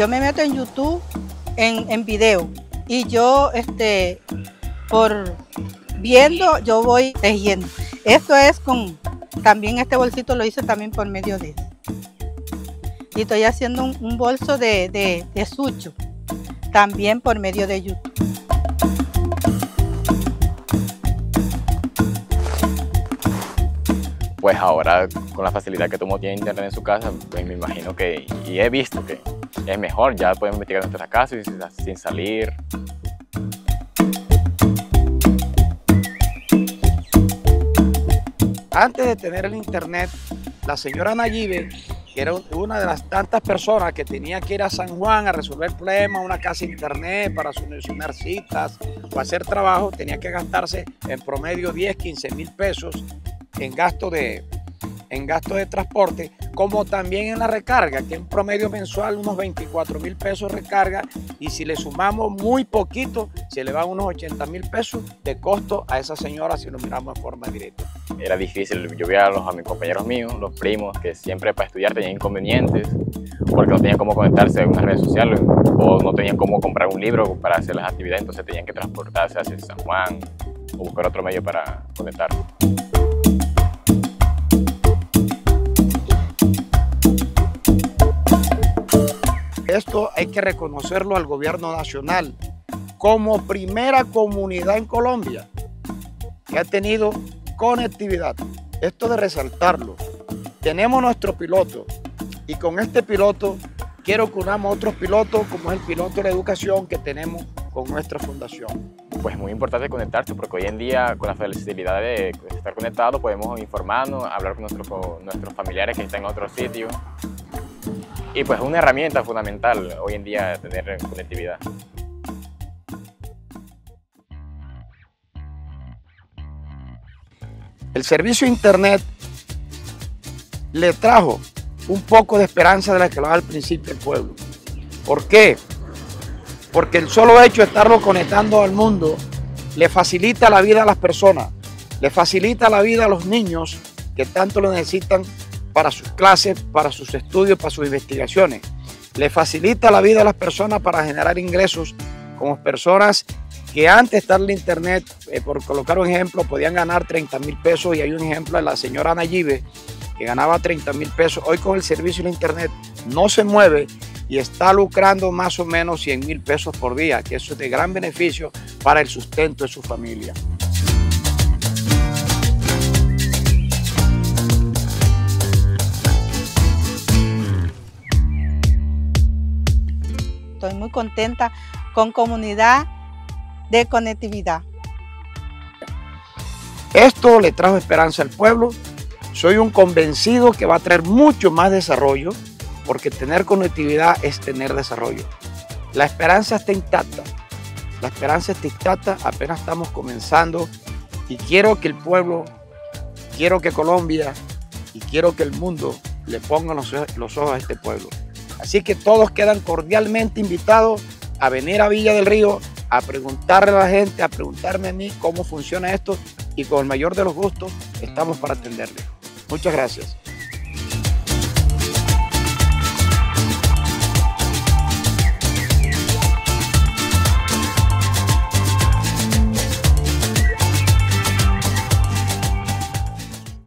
yo me meto en YouTube en, en video y yo, este, por viendo, yo voy tejiendo. Esto es con, también este bolsito lo hice también por medio de Y estoy haciendo un, bolso de, de, de sucho, también por medio de YouTube. pues ahora con la facilidad que todo mundo tiene internet en su casa, pues me imagino que, y he visto que es mejor, ya podemos investigar en nuestra casa sin salir. Antes de tener el internet, la señora Nayibe, que era una de las tantas personas que tenía que ir a San Juan a resolver problemas, una casa internet para solucionar citas o hacer trabajo, tenía que gastarse en promedio 10, 15 mil pesos en gasto de, en gasto de transporte, como también en la recarga, que en promedio mensual unos 24 mil pesos recarga y si le sumamos muy poquito, se le van unos 80 mil pesos de costo a esa señora si lo miramos de forma directa. Era difícil, yo veía a, los, a mis compañeros míos, los primos, que siempre para estudiar tenían inconvenientes, porque no tenían cómo conectarse a una red social o no tenían cómo comprar un libro para hacer las actividades, entonces tenían que transportarse hacia San Juan o buscar otro medio para conectarse. Esto hay que reconocerlo al gobierno nacional como primera comunidad en Colombia que ha tenido conectividad. Esto de resaltarlo. Tenemos nuestro piloto y con este piloto quiero que unamos otros pilotos como es el piloto de la educación que tenemos con nuestra fundación. Pues muy importante conectarse porque hoy en día con la facilidad de estar conectado podemos informarnos, hablar con nuestros, con nuestros familiares que están en otro sitio y pues es una herramienta fundamental hoy en día tener conectividad. El servicio Internet le trajo un poco de esperanza de la que hablaba al principio el pueblo. ¿Por qué? Porque el solo hecho de estarlo conectando al mundo le facilita la vida a las personas, le facilita la vida a los niños que tanto lo necesitan para sus clases, para sus estudios, para sus investigaciones. Le facilita la vida a las personas para generar ingresos como personas que antes estar en internet, eh, por colocar un ejemplo, podían ganar 30 mil pesos y hay un ejemplo de la señora Nayibe que ganaba 30 mil pesos. Hoy con el servicio de internet no se mueve y está lucrando más o menos 100 mil pesos por día, que eso es de gran beneficio para el sustento de su familia. Estoy muy contenta con comunidad de conectividad. Esto le trajo esperanza al pueblo. Soy un convencido que va a traer mucho más desarrollo, porque tener conectividad es tener desarrollo. La esperanza está intacta. La esperanza está intacta, apenas estamos comenzando y quiero que el pueblo, quiero que Colombia y quiero que el mundo le pongan los, los ojos a este pueblo. Así que todos quedan cordialmente invitados a venir a Villa del Río a preguntarle a la gente, a preguntarme a mí cómo funciona esto y con el mayor de los gustos estamos para atenderle. Muchas gracias.